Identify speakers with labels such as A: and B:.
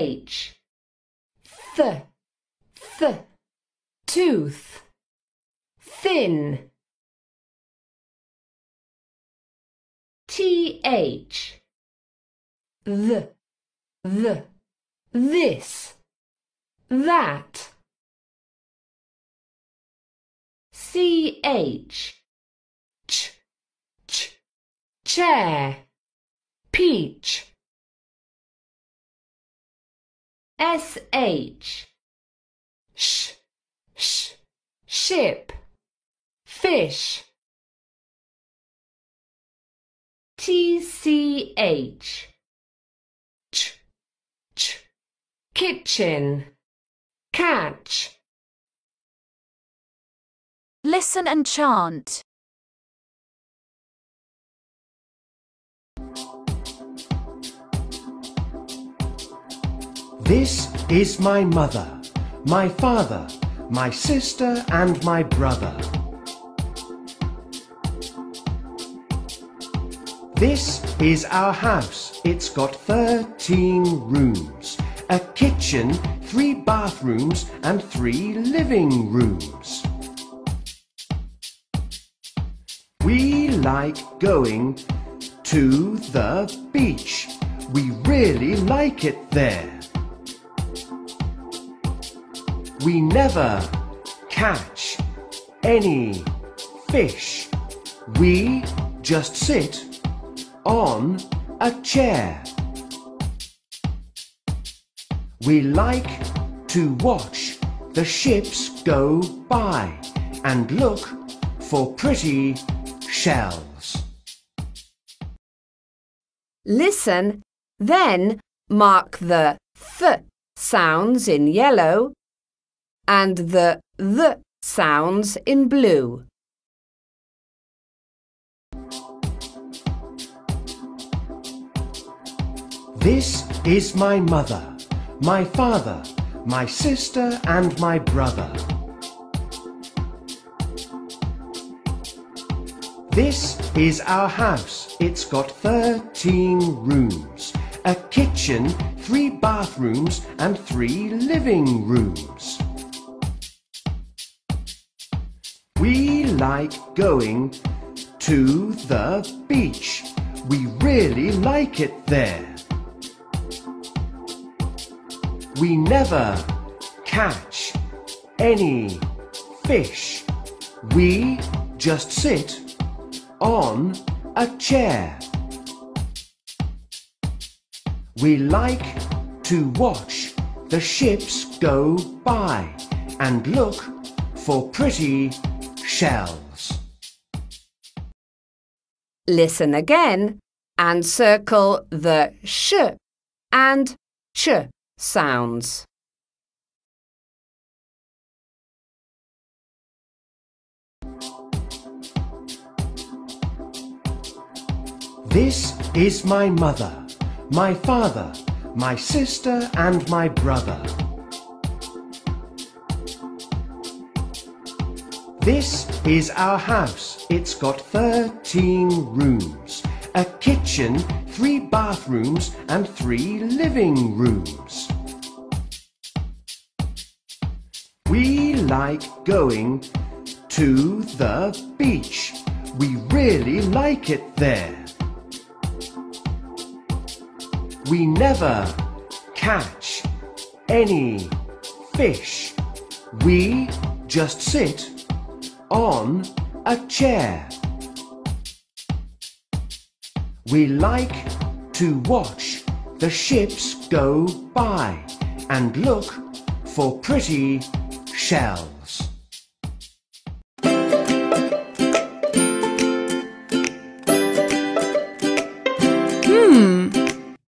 A: h. Th. Th. Tooth. Thin. Th th. Th. This. That. Ch. Ch. Chair. Peach. Sh sh sh ship. Fish. Tch ch ch. Kitchen. Catch.
B: Listen and chant.
C: This is my mother, my father, my sister and my brother. This is our house. It's got 13 rooms, a kitchen, three bathrooms and three living rooms. We like going to the beach. We really like it there. We never catch any fish. We just sit on a chair. We like to watch the ships go by and look for pretty shells.
A: Listen, then mark the th sounds in yellow and the th sounds in blue.
C: This is my mother, my father, my sister and my brother. This is our house. It's got 13 rooms, a kitchen, three bathrooms and three living rooms. Like going to the beach. We really like it there. We never catch any fish. We just sit on a chair. We like to watch the ships go by and look for pretty shells.
A: Listen again and circle the sh and ch sounds.
C: This is my mother, my father, my sister and my brother. This is our house. It's got 13 rooms, a kitchen, three bathrooms and three living rooms. We like going to the beach. We really like it there. We never catch any fish. We just sit on a chair. We like to watch the ships go by and look for pretty shells.